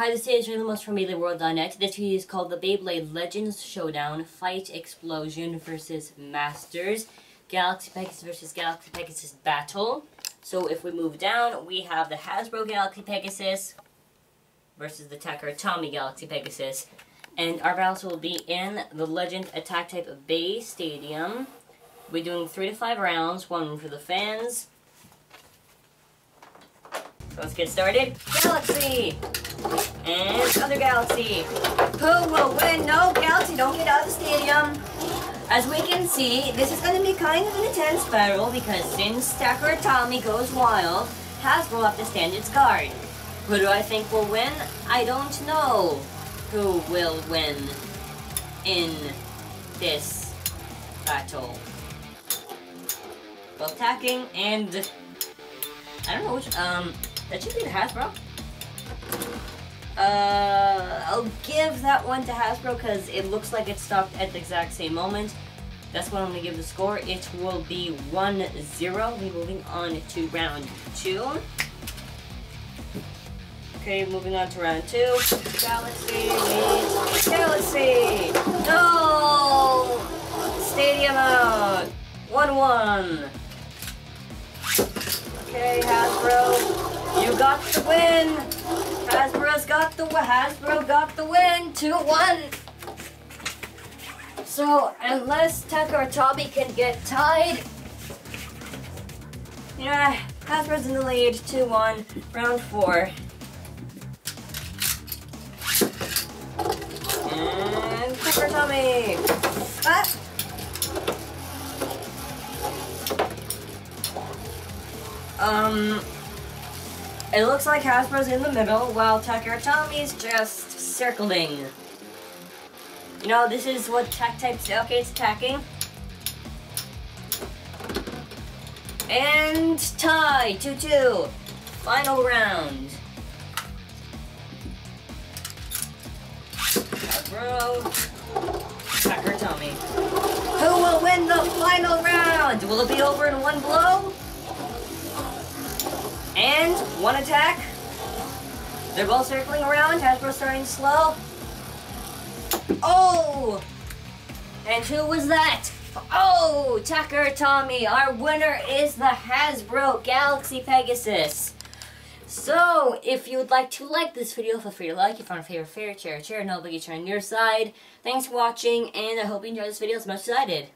ladies and gentlemen from BeybladeWorld.net. This video is called the Beyblade Legends Showdown Fight Explosion versus Masters. Galaxy Pegasus versus Galaxy Pegasus Battle. So if we move down, we have the Hasbro Galaxy Pegasus versus the Takara Tomy Galaxy Pegasus. And our battles will be in the Legend Attack Type BeyStadium. We're doing three to five rounds, one for the fans, let's get started. Galaxy! And other Galaxy. Who will win? No, Galaxy, don't get out of the stadium. As we can see, this is going to be kind of an intense battle because since Takara Tomy goes wild, Hasbro have to stand its guard. Who do I think will win? I don't know who will win in this battle. Both attacking and I don't know which um that should be the Hasbro. Uh, I'll give that one to Hasbro because it looks like it stopped at the exact same moment. That's what I'm going to give the score. It will be 1-0. We're moving on to round 2. Okay, moving on to round 2. Galaxy meets Galaxy! No! Stadium out! 1-1. Okay, Hasbro. You got the win. Hasbro's got the Hasbro got the win. Two one. So unless Takara Tomy can get tied, yeah, Hasbro's in the lead. Two one. Round four. And Takara Tomy. Ah. Um. It looks like Hasbro's in the middle, while Takara Tomy's just circling. You know, this is what tech. Okay, it's attacking. And tie, 2-2. Final round. Hasbro, Takara Tomy. Who will win the final round? Will it be over in one blow? And one attack. They're both circling around. Hasbro starting slow. Oh! And who was that? Oh, Takara Tomy. Our winner is the Hasbro Galaxy Pegasus. So, if you would like to like this video, feel free to like. If you found a favorite, favorite, share, share, no obligation on your side. Thanks for watching, and I hope you enjoyed this video as much as I did.